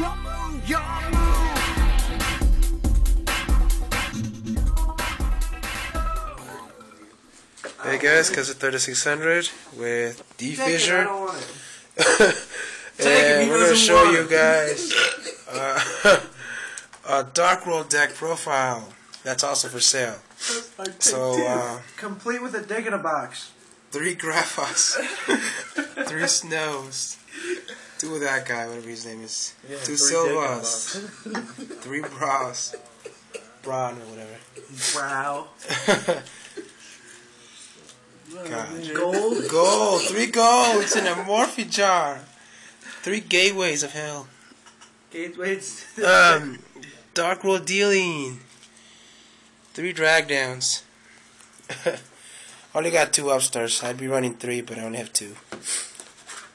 Your move. Your move. Hey guys, Kaiser 3600 with D Fisher. and we're going to show you guys uh, a Dark World deck profile that's also for sale. So, uh, complete with a dig in a box. Three Graphos, three Snowws, two of that guy, whatever his name is, two Sillvas, three Bras, Braun or whatever. Wow. God. Gold. Gold, three golds in a Morphe jar. Three gateways of hell. Gateways. Um, Dark World Dealing. Three drag downs. only got two upstarts. I'd be running three, but I only have two.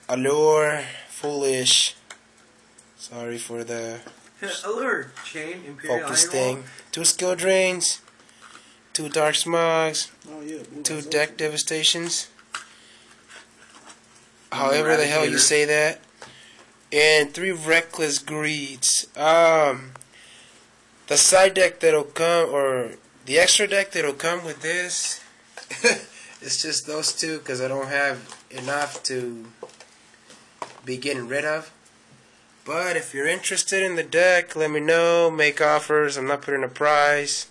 Allure, Foolish. Sorry for the alert Chain. Imperial focus thing. Two skill drains. Two dark smogs. Oh, yeah. Two Eyes deck devastations. However the hell you say that. And three reckless greeds. Um the side deck that'll come or the extra deck that'll come with this it's just those two because I don't have enough to be getting rid of. But if you're interested in the deck, let me know. Make offers. I'm not putting a price.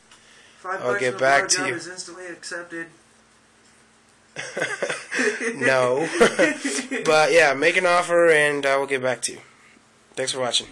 Five I'll get back to you. Is instantly accepted. no. but yeah, make an offer and I will get back to you. Thanks for watching.